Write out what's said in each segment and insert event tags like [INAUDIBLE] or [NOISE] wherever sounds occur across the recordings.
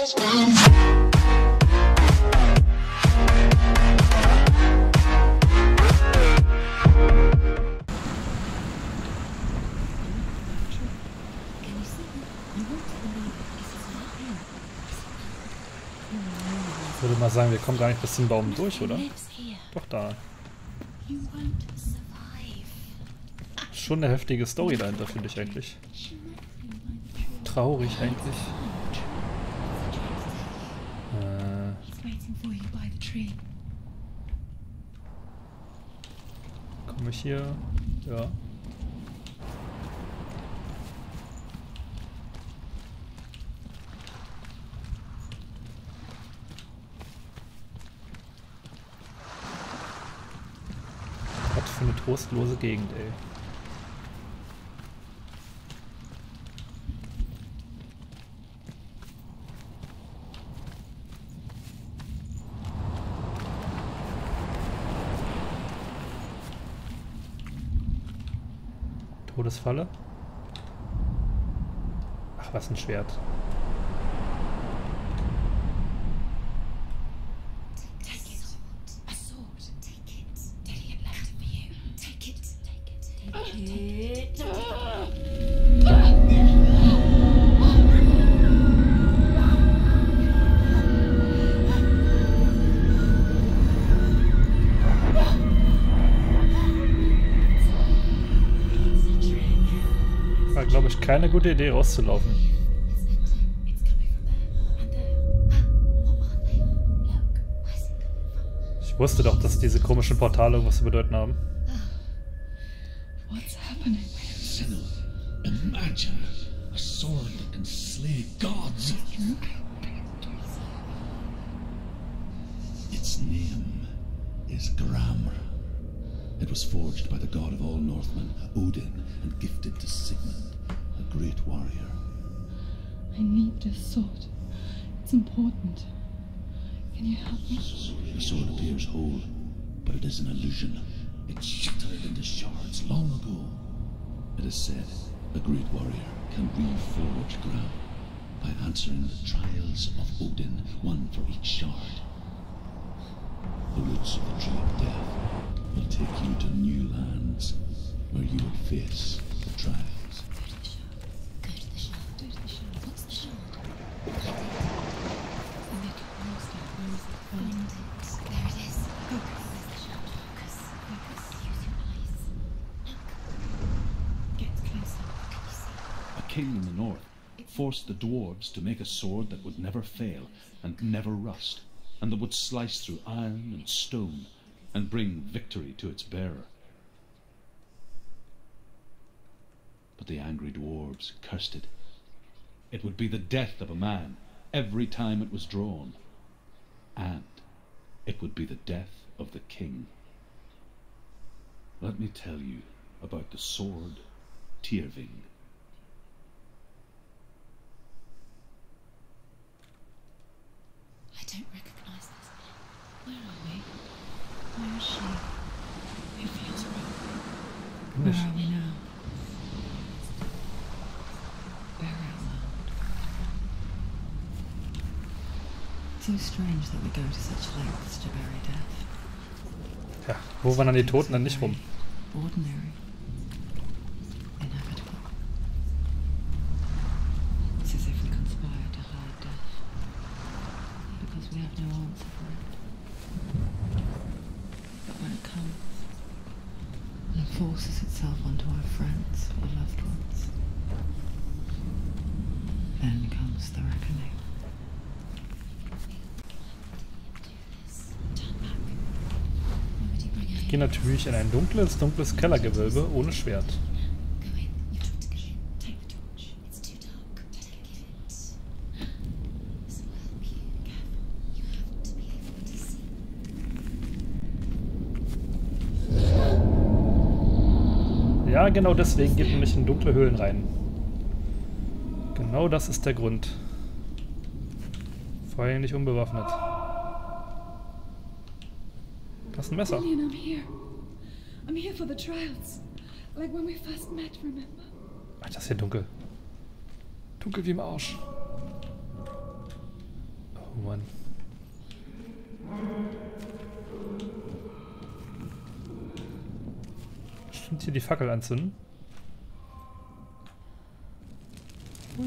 Ich würde mal sagen, wir kommen gar nicht bis zum Baum durch, oder? Doch da. Schon eine heftige Story dahinter, finde ich eigentlich. Traurig eigentlich. Komme ich hier? Ja. Was für eine trostlose Gegend, ey. Todesfalle? Ach, was ein Schwert. Keine gute Idee, rauszulaufen. Ich wusste doch, dass diese komischen Portale irgendwas zu bedeuten haben. What's happening? Senua, imagine a sword that can slay gods. Its name is Gramr. It was forged by the god of all Northmen, Odin, and gifted to Sigmund, great warrior. I need this sword. It's important. Can you help me? The sword appears whole, but it is an illusion. It shattered into shards long ago. It is said a great warrior can reforge Gram by answering the trials of Odin, one for each shard. The roots of the tree of death will take you to new lands where you will face the trials. Forced the dwarves to make a sword that would never fail and never rust, and that would slice through iron and stone and bring victory to its bearer. But the angry dwarves cursed it. It would be the death of a man every time it was drawn, and it would be the death of the king. Let me tell you about the sword Tyrving. Don't recognize this. Where are we? Where is she? It feels wrong. Where are we now? Burial mound. Too strange that we go to such lengths to bury death. Ja, wo waren dann die Toten dann nicht rum? Ordinary. Ich gehe natürlich in ein dunkles, dunkles Kellergewölbe ohne Schwert. Ja, genau deswegen geht man nicht in dunkle Höhlen rein. Genau das ist der Grund. Vor allem nicht unbewaffnet ist ein Messer. Julian, I'm here. I'm here for the trials. Like when we first met, remember? Ach, das ist ja dunkel. Dunkel wie im Arsch. Oh Mann. Stimmt hier die Fackel anzünden? Hui.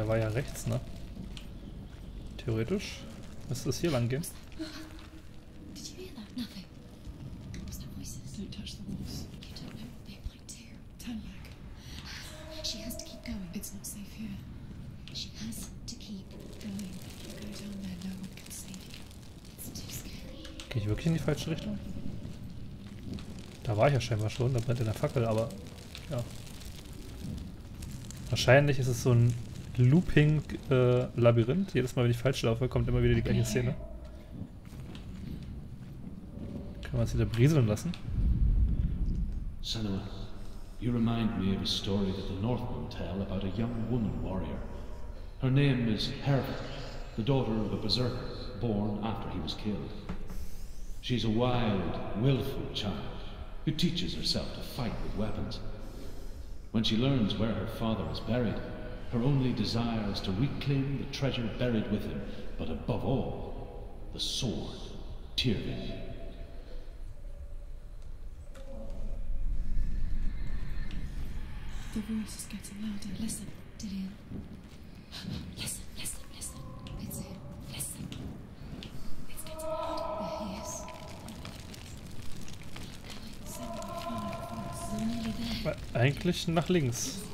down there, no one can save you. It's too scary. Gehe ich wirklich in die falsche Richtung? Da war ich ja scheinbar schon, da brennt in der Fackel, aber ja. Wahrscheinlich ist es so ein Looping-Labyrinth. Äh, Jedes Mal, wenn ich falsch laufe, kommt immer wieder die gleiche Szene. Können wir uns wieder brieseln lassen? Senua, you remind me of a story that the Northmen tell about a young woman warrior. Her name is Herva, the daughter of a berserker born after he was killed. She's a wild, willful child who teaches herself to fight with weapons. When she learns where her father is buried, her only desire is to reclaim the treasure buried with him, but above all, the sword, Tyrvin. The voice is getting louder. Listen, Dillian. Listen, listen, listen. It's him. Listen. It's getting louder. There he is. We're nearly there. Eigentlich nach links.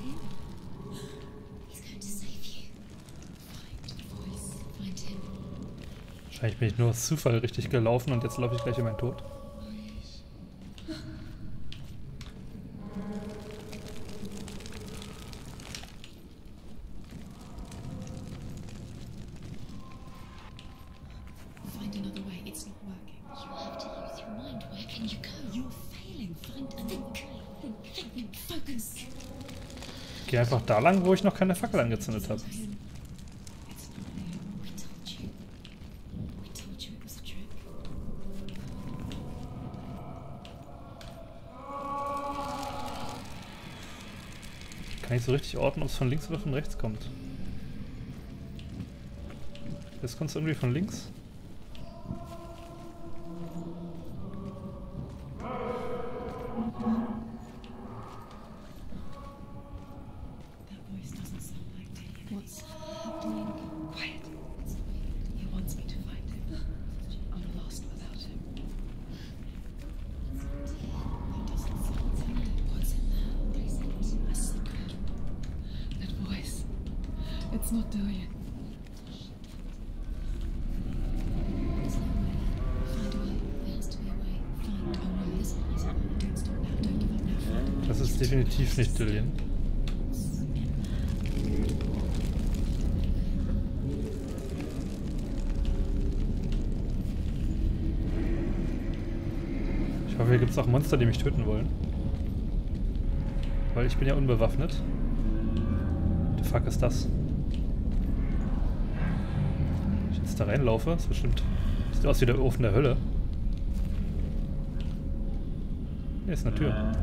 Wahrscheinlich bin ich nur aus Zufall richtig gelaufen und jetzt laufe ich gleich in meinen Tod. Find another way. It's not working. You have to use your mind. Where can you go? You're failing. Find a think. Think. Think. Focus. Geh einfach da lang, wo ich noch keine Fackel angezündet habe. It's not him. We told you. We told you it was a trick. Ich kann nicht so richtig orten, ob es von links oder von rechts kommt. Jetzt kommt es irgendwie von links. Give up now. Find Das ist definitiv nicht Dillian. Ich hoffe, hier gibt es auch Monster, die mich töten wollen. Weil ich bin ja unbewaffnet. The fuck ist das? Wenn ich jetzt da reinlaufe, ist bestimmt... Sieht aus wie der Ofen der Hölle. Hier ist eine Tür.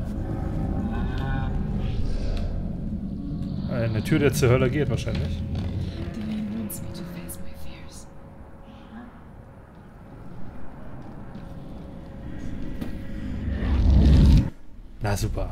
Eine Tür, der zur Hölle geht wahrscheinlich. Na super.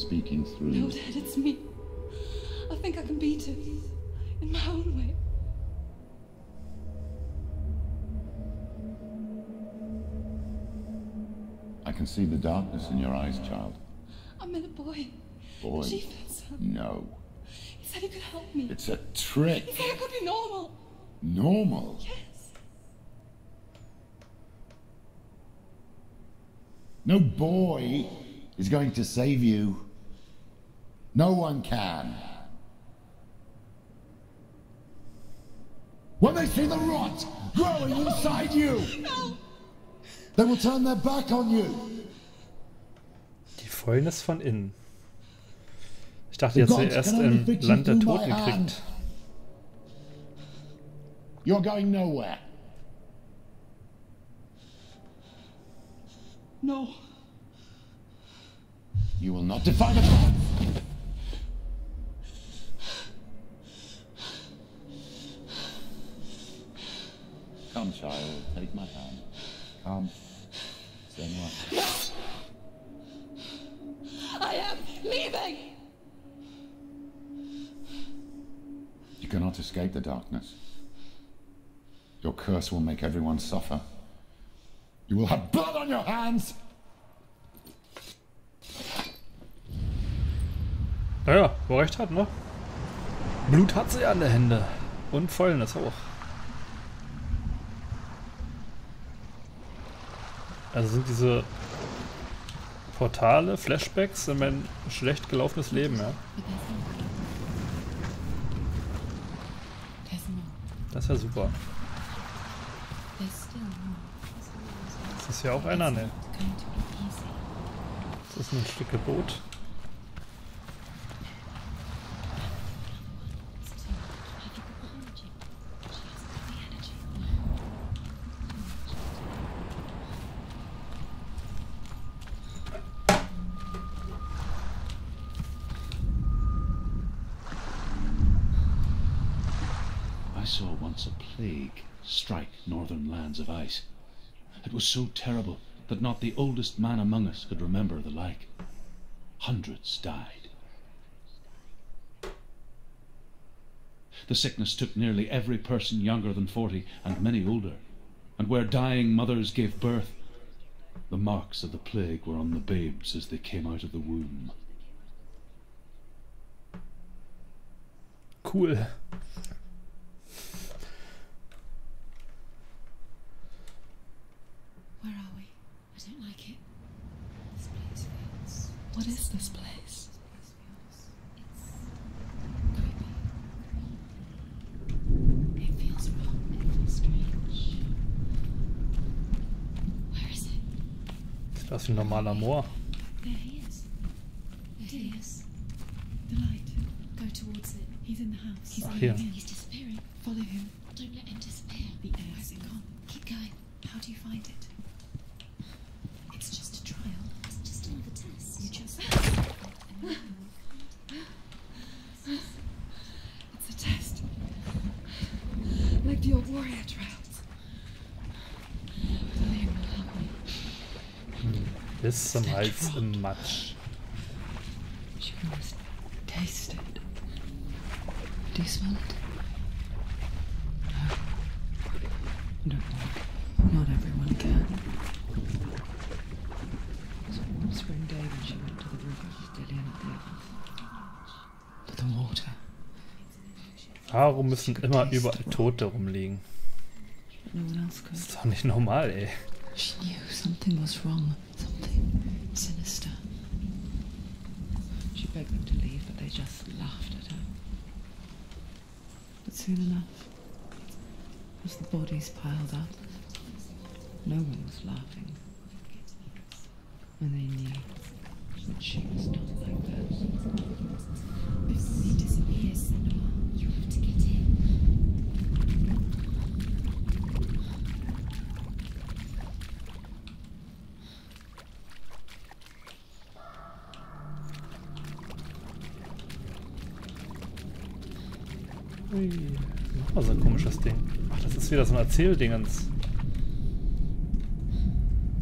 Speaking through No, you. Dad, it's me. I think I can beat it. In my own way. I can see the darkness in your eyes, child. I met a boy. Boy. No. He said he could help me. It's a trick. He said I could be normal. Normal. Yes. No boy is going to save you. No one can. When they see the rot growing inside you, No. they will turn their back on you. Die Fäulnis von innen. Ich dachte The jetzt, er erst can im Land der Toten hand. kriegt. You're going nowhere. No. You will not defy the gods. Come, child, take my hand. Come. Senua. I am leaving. You cannot escape the darkness. Your curse will make everyone suffer. You will have blood on your hands! Naja, wo er recht hat, ne? Blut hat sie an der Hände. Und Fäulnis auch. Also sind diese Portale, Flashbacks in mein schlecht gelaufenes Leben, ja. Das ist ja super. Das ist ja auch einer, ne? Das ist ein Stück Boot. Was so terrible that not the oldest man among us could remember the like. Hundreds died. The sickness took nearly every person younger than forty, and many older. And where dying mothers gave birth, the marks of the plague were on the babes as they came out of the womb. Cool. Where are we? I don't like it. This place feels. What is this place? This place feels. It's creepy. It feels wrong. It feels strange. Where is it? Das ein normaler Moor. There he is. There he is. The light. Go towards it. He's in the house. He's Ach, leaving hier. in. He's disappearing. Follow him. Don't let him disappear. The air Where's is it gone. gone? Keep going. How do you find it? Bis zum Hals im Matsch. Can almost taste it. Do you smell it? No. Worry. Not everyone can. So one spring day when she went to the river with Dillian and the others. To the water. Warum müssen immer überall Tote rumliegen? But. Das ist doch nicht normal, ey. She knew something was wrong. Something soon enough, as the bodies piled up, no one was laughing. And they knew that she was not like that. Before he disappears, Senua, you have to get in. Ui, Oh, so ein komisches Ding. Ach, das ist wieder so ein Erzähldingens.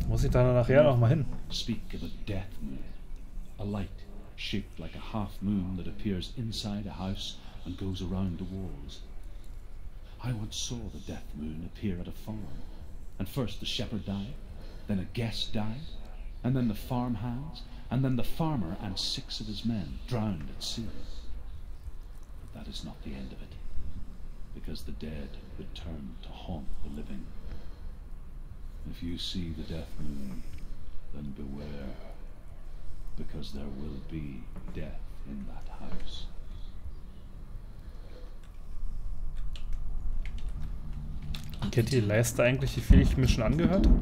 Da muss ich da nachher noch mal hin. Speak of a death moon, a light shaped like a half moon that appears inside a house and goes around the walls. I once saw the death moon appear at a farm, and first the shepherd died, then a guest died, and then the farm hands, and then the farmer and six of his men drowned at sea. But that is not the end of it, because the dead return to haunt the living. If you see the death moon, then beware, because there will be death in that house. Kennt the die. Leiste eigentlich, wie viel ich mir schon angehört habe?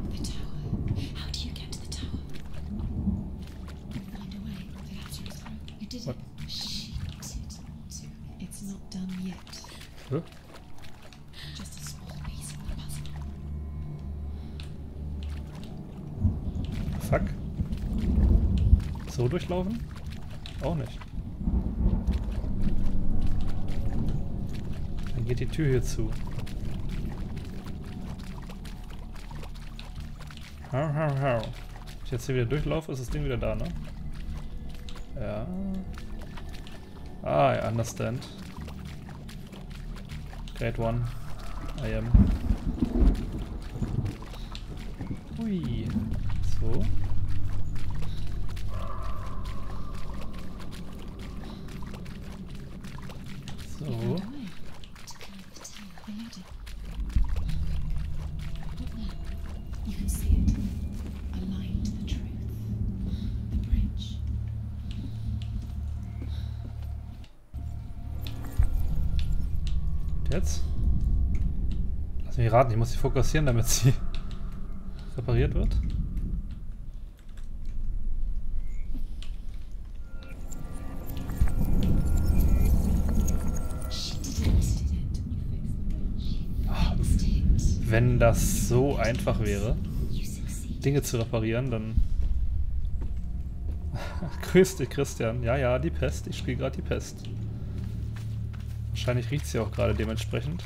Durchlaufen? Auch nicht. Dann geht die Tür hier zu. Hau, hau, hau. Wenn ich jetzt hier wieder durchlaufe, ist das Ding wieder da, ne? Ja. Ah, I understand. Great one. I am. Hui. So. Und jetzt? Lass mich raten, ich muss sie fokussieren, damit sie [LAUGHS] repariert wird. Ah. Wenn das so einfach wäre. Dinge zu reparieren, dann... [LAUGHS] Grüß dich, Christian. Ja, ja, die Pest. Ich spiele gerade die Pest. Wahrscheinlich riecht sie auch gerade dementsprechend.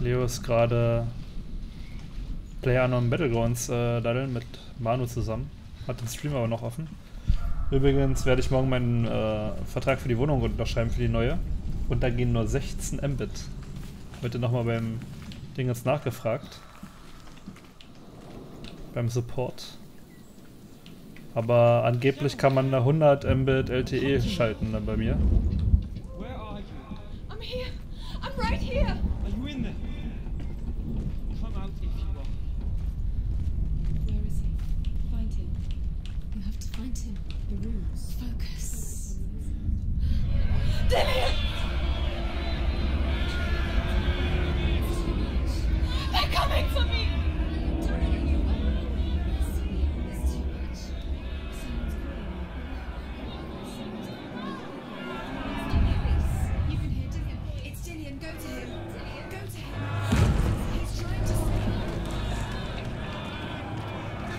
Leo ist gerade PlayerUnknown Battlegrounds äh, daddeln mit Manu zusammen. Hat den Stream aber noch offen. Übrigens werde ich morgen meinen äh, Vertrag für die Wohnung unterschreiben für die neue. Und da gehen nur 16 Mbit. Heute nochmal beim Ding jetzt nachgefragt. Beim Support. Aber angeblich kann man da 100 Mbit LTE schalten dann bei mir. Where are you? I'm here.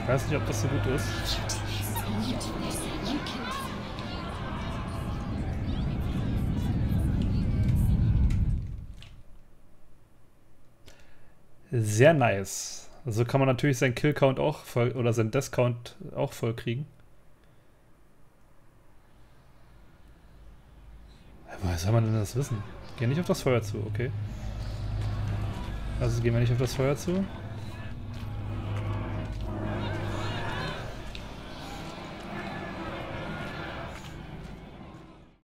Ich weiß nicht, ob das so gut ist. Sehr nice. So kann man natürlich seinen Kill-Count auch voll, oder seinen Death-Count auch voll kriegen. Woher soll man denn das wissen? Geh nicht auf das Feuer zu, okay? Also gehen wir nicht auf das Feuer zu.